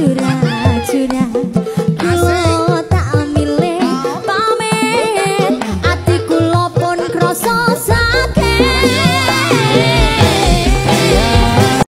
curah curah